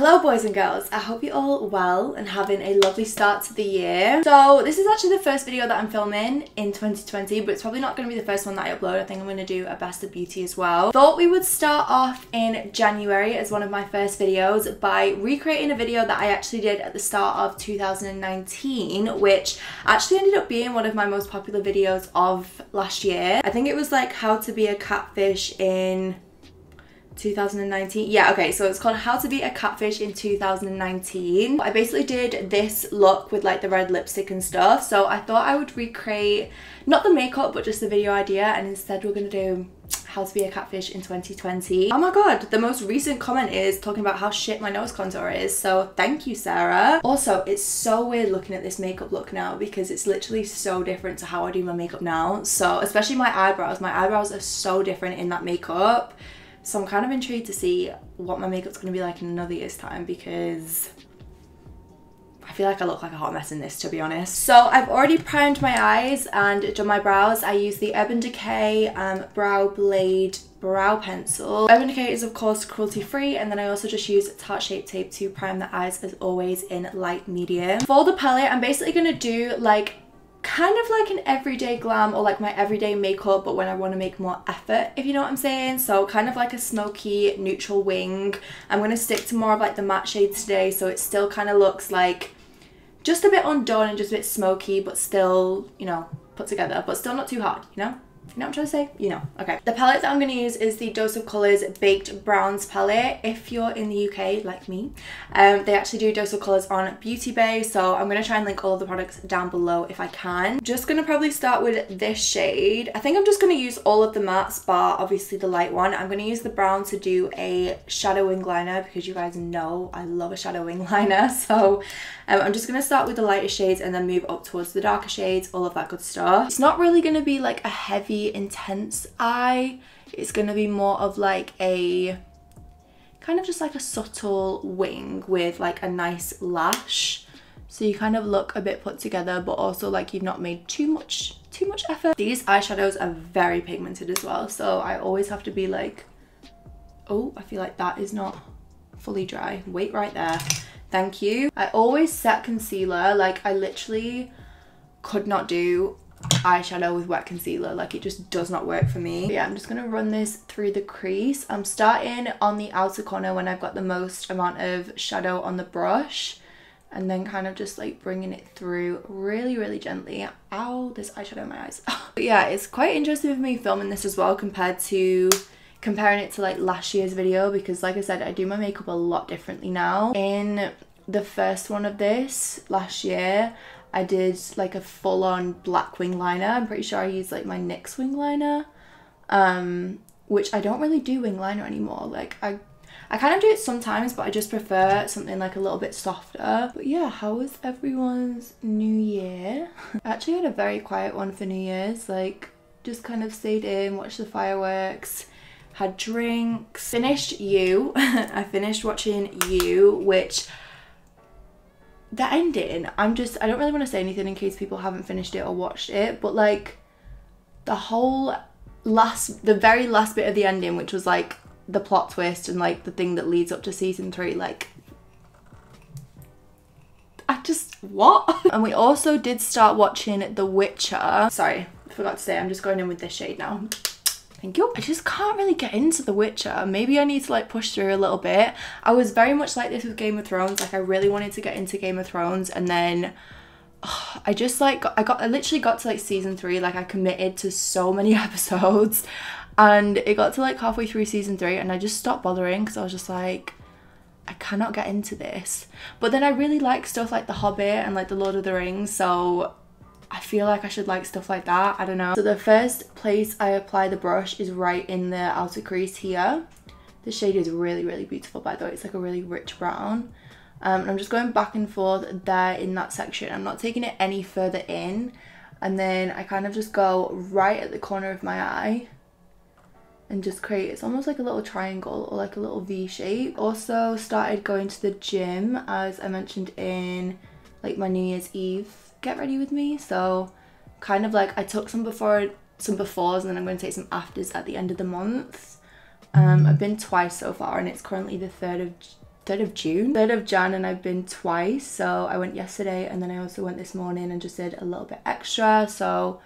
Hello boys and girls, I hope you're all well and having a lovely start to the year. So this is actually the first video that I'm filming in 2020 but it's probably not going to be the first one that I upload. I think I'm going to do a best of beauty as well. Thought we would start off in January as one of my first videos by recreating a video that I actually did at the start of 2019 which actually ended up being one of my most popular videos of last year. I think it was like how to be a catfish in 2019 yeah okay so it's called how to be a catfish in 2019 i basically did this look with like the red lipstick and stuff so i thought i would recreate not the makeup but just the video idea and instead we're gonna do how to be a catfish in 2020 oh my god the most recent comment is talking about how shit my nose contour is so thank you sarah. Also it's so weird looking at this makeup look now because it's literally so different to how i do my makeup now so especially my eyebrows. My eyebrows are so different in that makeup so I'm kind of intrigued to see what my makeup's to be like in another year's time because I feel like I look like a hot mess in this to be honest. So I've already primed my eyes and done my brows. I use the Urban Decay um, Brow Blade brow pencil. Urban Decay is of course cruelty free and then I also just use Tarte Shape Tape to prime the eyes as always in light medium. For the palette I'm basically going to do like kind of like an everyday glam or like my everyday makeup but when I want to make more effort if you know what I'm saying. So kind of like a smoky neutral wing. I'm going to stick to more of like the matte shades today so it still kind of looks like just a bit undone and just a bit smoky but still you know put together but still not too hard you know you know what I'm trying to say? You know. Okay. The palette that I'm going to use is the Dose of Colours Baked Browns palette. If you're in the UK, like me, um, they actually do Dose of Colours on Beauty Bay. So I'm going to try and link all of the products down below if I can. Just going to probably start with this shade. I think I'm just going to use all of the mattes bar, obviously the light one. I'm going to use the brown to do a shadow wing liner because you guys know I love a shadow wing liner. So um, I'm just going to start with the lighter shades and then move up towards the darker shades, all of that good stuff. It's not really going to be like a heavy intense eye. It's going to be more of like a kind of just like a subtle wing with like a nice lash. So you kind of look a bit put together, but also like you've not made too much, too much effort. These eyeshadows are very pigmented as well. So I always have to be like, oh, I feel like that is not fully dry. Wait right there. Thank you. I always set concealer. Like I literally could not do eyeshadow with wet concealer. Like it just does not work for me. But yeah i'm just gonna run this through the crease. I'm starting on the outer corner when i've got the most amount of shadow on the brush and then kind of just like bringing it through really really gently. Ow there's eyeshadow in my eyes. But yeah it's quite interesting for me filming this as well compared to comparing it to like last year's video because like i said i do my makeup a lot differently now. In the first one of this last year I did like a full-on black wing liner. I'm pretty sure I used like my NYX wing liner, um, which I don't really do wing liner anymore. Like I, I kind of do it sometimes, but I just prefer something like a little bit softer. But yeah, how was everyone's New Year? I actually had a very quiet one for New Year's. Like just kind of stayed in, watched the fireworks, had drinks, finished You. I finished watching You, which the ending, I'm just, I don't really want to say anything in case people haven't finished it or watched it, but like the whole last, the very last bit of the ending, which was like the plot twist and like the thing that leads up to season three, like I just, what? and we also did start watching The Witcher. Sorry, forgot to say, I'm just going in with this shade now. Thank you. I just can't really get into The Witcher. Maybe I need to like push through a little bit. I was very much like this with Game of Thrones. Like I really wanted to get into Game of Thrones and then oh, I just like, got, I got, I literally got to like season three. Like I committed to so many episodes and it got to like halfway through season three and I just stopped bothering because I was just like, I cannot get into this. But then I really like stuff like The Hobbit and like The Lord of the Rings. So I feel like I should like stuff like that. I don't know. So the first place I apply the brush is right in the outer crease here. The shade is really, really beautiful by the way. It's like a really rich brown. Um, I'm just going back and forth there in that section. I'm not taking it any further in. And then I kind of just go right at the corner of my eye and just create, it's almost like a little triangle or like a little V shape. Also started going to the gym as I mentioned in like my New Year's Eve get ready with me. So kind of like I took some before some befores and then I'm going to take some afters at the end of the month. Um, I've been twice so far and it's currently the 3rd of 3rd of June, 3rd of Jan and I've been twice. So I went yesterday and then I also went this morning and just did a little bit extra. So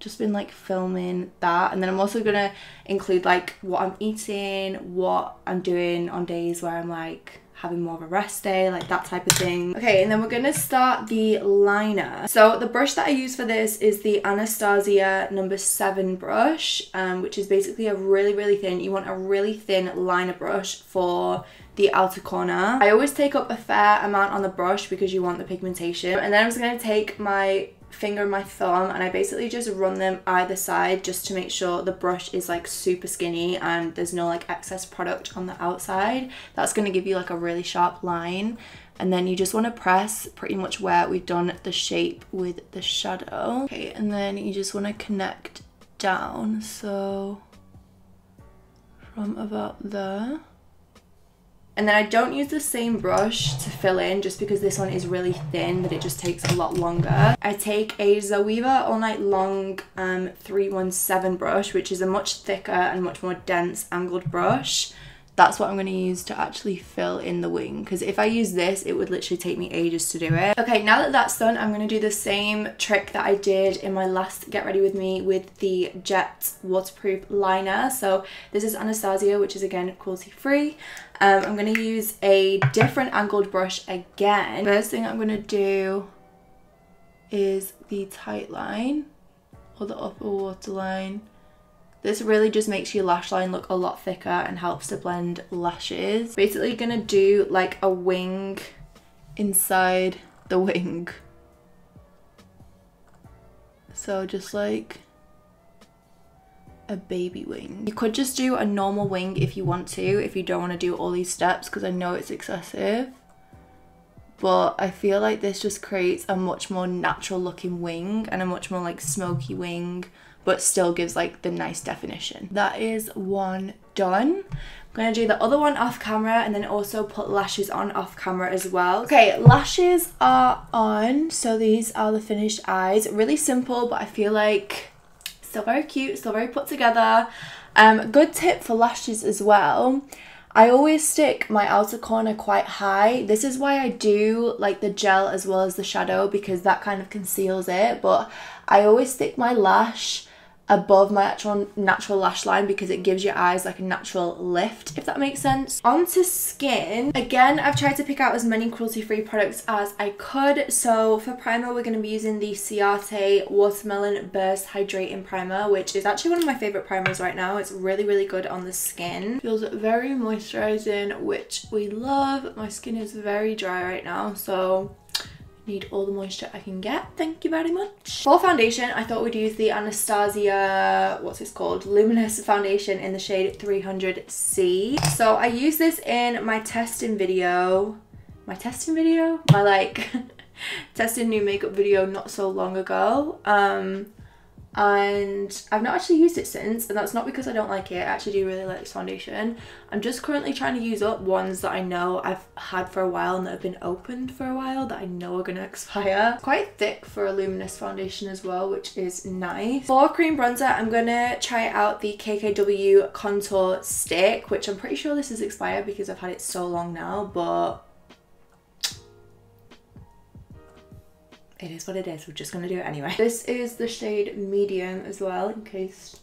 just been like filming that and then I'm also gonna include like what I'm eating, what I'm doing on days where I'm like having more of a rest day, like that type of thing. Okay, and then we're gonna start the liner. So the brush that I use for this is the Anastasia number seven brush, um, which is basically a really, really thin, you want a really thin liner brush for the outer corner. I always take up a fair amount on the brush because you want the pigmentation. And then I'm just gonna take my finger my thumb and I basically just run them either side just to make sure the brush is like super skinny and there's no like excess product on the outside. That's going to give you like a really sharp line and then you just want to press pretty much where we've done the shape with the shadow. Okay, and then you just want to connect down. So from about there. And then I don't use the same brush to fill in just because this one is really thin but it just takes a lot longer. I take a Zoeva All Night Long um, 317 brush which is a much thicker and much more dense angled brush that's what I'm going to use to actually fill in the wing because if I use this it would literally take me ages to do it. Okay now that that's done I'm going to do the same trick that I did in my last get ready with me with the Jet waterproof liner. So this is Anastasia which is again cruelty free. Um, I'm going to use a different angled brush again. First thing I'm going to do is the tight line or the upper waterline this really just makes your lash line look a lot thicker and helps to blend lashes. Basically gonna do like a wing inside the wing. So just like a baby wing. You could just do a normal wing if you want to, if you don't want to do all these steps because I know it's excessive. But I feel like this just creates a much more natural looking wing and a much more like smoky wing but still gives like the nice definition. That is one done. I'm gonna do the other one off camera and then also put lashes on off camera as well. Okay, lashes are on. So these are the finished eyes. Really simple, but I feel like still very cute, still very put together. Um, good tip for lashes as well. I always stick my outer corner quite high. This is why I do like the gel as well as the shadow because that kind of conceals it. But I always stick my lash above my actual natural lash line because it gives your eyes like a natural lift if that makes sense. Onto skin. Again I've tried to pick out as many cruelty free products as I could so for primer we're going to be using the Ciate Watermelon Burst Hydrating Primer which is actually one of my favourite primers right now. It's really really good on the skin. Feels very moisturising which we love. My skin is very dry right now so need all the moisture I can get. Thank you very much. For foundation, I thought we'd use the Anastasia, what's this called? Luminous Foundation in the shade 300C. So I used this in my testing video. My testing video? My like testing new makeup video not so long ago. Um, and I've not actually used it since and that's not because I don't like it. I actually do really like this foundation. I'm just currently trying to use up ones that I know I've had for a while and that have been opened for a while that I know are going to expire. Quite thick for a luminous foundation as well which is nice. For cream bronzer I'm going to try out the KKW contour stick which I'm pretty sure this is expired because I've had it so long now but it is what it is. We're just going to do it anyway. This is the shade medium as well, in case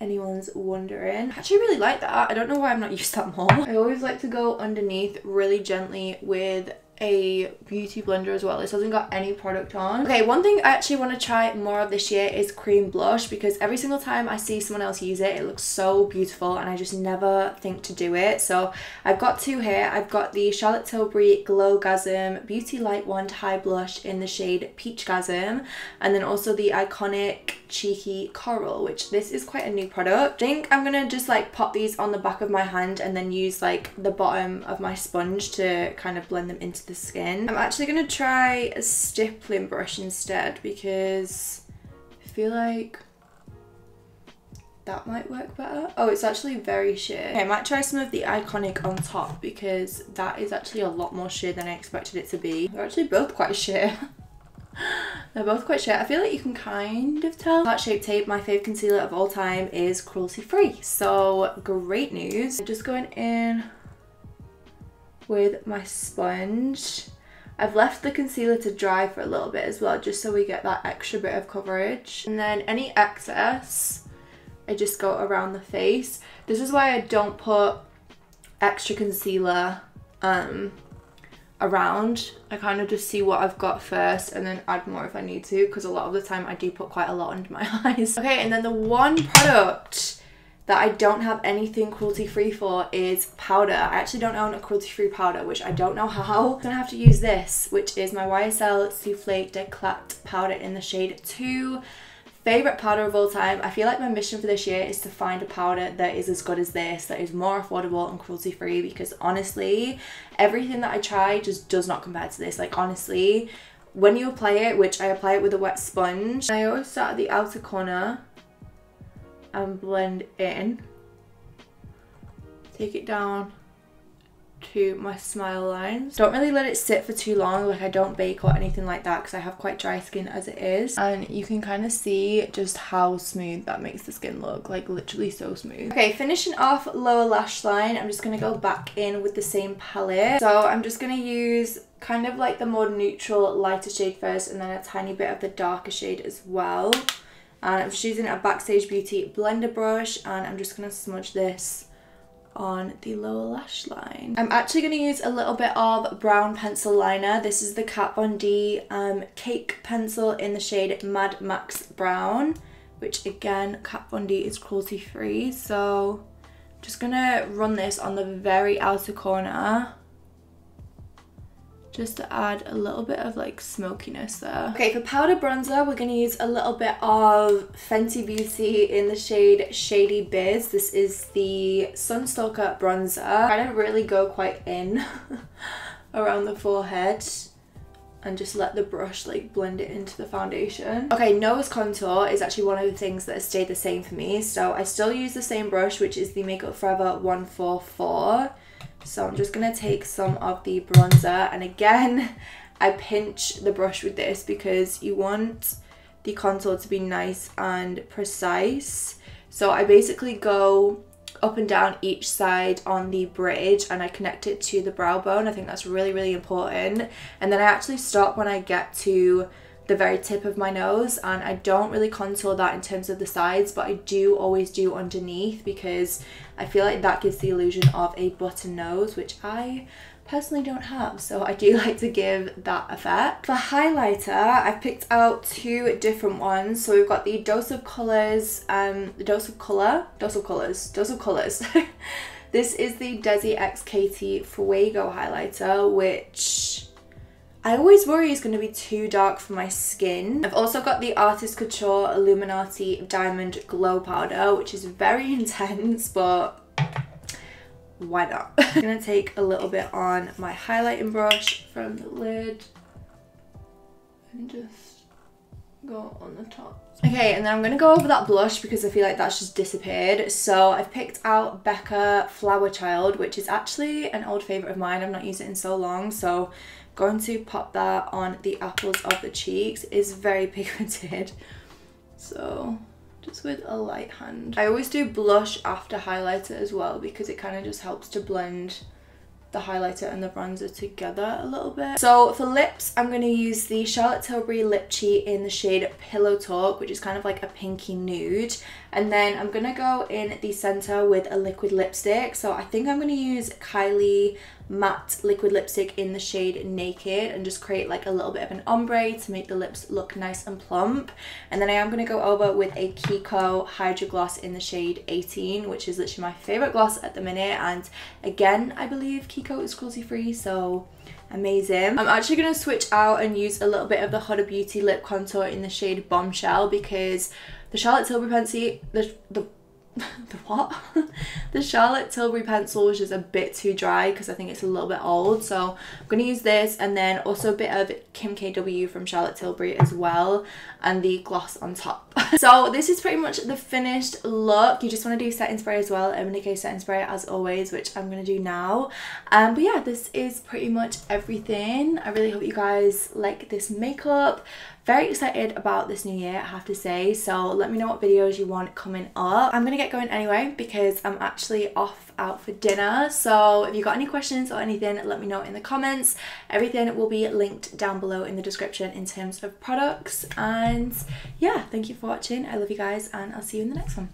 anyone's wondering. I actually really like that. I don't know why I've not used that more. I always like to go underneath really gently with a beauty blender as well. This hasn't got any product on. Okay, one thing I actually want to try more of this year is cream blush because every single time I see someone else use it, it looks so beautiful and I just never think to do it. So I've got two here. I've got the Charlotte Tilbury Glowgasm Beauty Light Wand High Blush in the shade Peachgasm and then also the iconic Cheeky Coral, which this is quite a new product. I think I'm gonna just like pop these on the back of my hand and then use like the bottom of my sponge to kind of blend them into the skin. I'm actually gonna try a stippling brush instead because I feel like that might work better. Oh, it's actually very sheer. Okay, I might try some of the Iconic on top because that is actually a lot more sheer than I expected it to be. They're actually both quite sheer. They're both quite sheer. I feel like you can kind of tell. That Shape Tape, my fave concealer of all time, is cruelty free. So great news. Just going in with my sponge. I've left the concealer to dry for a little bit as well, just so we get that extra bit of coverage. And then any excess, I just go around the face. This is why I don't put extra concealer um, around. I kind of just see what I've got first and then add more if I need to because a lot of the time I do put quite a lot under my eyes. Okay, and then the one product that I don't have anything cruelty free for is powder. I actually don't own a cruelty free powder, which I don't know how. I'm gonna have to use this, which is my YSL Souffle d'Eclat powder in the shade 2 favorite powder of all time. I feel like my mission for this year is to find a powder that is as good as this, that is more affordable and cruelty free because honestly, everything that I try just does not compare to this. Like honestly, when you apply it, which I apply it with a wet sponge, I always start at the outer corner and blend in. Take it down to my smile lines. Don't really let it sit for too long, like I don't bake or anything like that because I have quite dry skin as it is. And you can kind of see just how smooth that makes the skin look, like literally so smooth. Okay, finishing off lower lash line, I'm just going to go back in with the same palette. So I'm just going to use kind of like the more neutral lighter shade first and then a tiny bit of the darker shade as well. And I'm just using a Backstage Beauty blender brush and I'm just going to smudge this on the lower lash line. I'm actually going to use a little bit of brown pencil liner. This is the Kat Von D um, Cake Pencil in the shade Mad Max Brown, which again, Kat Von D is cruelty free. So I'm just going to run this on the very outer corner just to add a little bit of like smokiness there. Okay, for powder bronzer, we're to use a little bit of Fenty Beauty in the shade Shady Biz. This is the Sun Stalk'r bronzer. I don't really go quite in around the forehead and just let the brush like blend it into the foundation. Okay, nose contour is actually one of the things that has stayed the same for me. So I still use the same brush, which is the Makeup Forever 144. So I'm just going to take some of the bronzer and again I pinch the brush with this because you want the contour to be nice and precise. So I basically go up and down each side on the bridge and I connect it to the brow bone. I think that's really, really important. And then I actually stop when I get to the very tip of my nose and I don't really contour that in terms of the sides but I do always do underneath because I feel like that gives the illusion of a button nose which I personally don't have so I do like to give that effect. For highlighter I've picked out two different ones so we've got the Dose of Colours, um, the Dose of Colour, Dose of Colours, Dose of Colours. this is the Desi X Katy Fuego highlighter which I always worry it's going to be too dark for my skin. I've also got the Artist Couture Illuminati Diamond Glow Powder, which is very intense, but why not? I'm going to take a little bit on my highlighting brush from the lid and just go on the top. Okay, and then I'm going to go over that blush because I feel like that's just disappeared. So I've picked out Becca Flower Child, which is actually an old favourite of mine. I've not used it in so long, so going to pop that on the apples of the cheeks is very pigmented so just with a light hand I always do blush after highlighter as well because it kind of just helps to blend the highlighter and the bronzer together a little bit. So for lips, I'm going to use the Charlotte Tilbury Lip Cheat in the shade Pillow Talk, which is kind of like a pinky nude. And then I'm going to go in the center with a liquid lipstick. So I think I'm going to use Kylie matte liquid lipstick in the shade Naked and just create like a little bit of an ombre to make the lips look nice and plump. And then I am going to go over with a Kiko Hydra Gloss in the shade 18, which is literally my favorite gloss at the minute. And again, I believe Kiko is cruelty free, so amazing. I'm actually going to switch out and use a little bit of the Huda Beauty lip contour in the shade Bombshell because the Charlotte Tilbury pencil, the, the the what? the Charlotte Tilbury pencil which is a bit too dry because I think it's a little bit old. So I'm going to use this and then also a bit of Kim KW from Charlotte Tilbury as well and the gloss on top. so this is pretty much the finished look. You just want to do setting spray as well. Urban Decay setting spray as always, which I'm going to do now. Um, but yeah, this is pretty much everything. I really hope you guys like this makeup very excited about this new year, I have to say. So let me know what videos you want coming up. I'm gonna get going anyway because I'm actually off out for dinner. So if you got any questions or anything, let me know in the comments. Everything will be linked down below in the description in terms of products. And yeah, thank you for watching. I love you guys and I'll see you in the next one.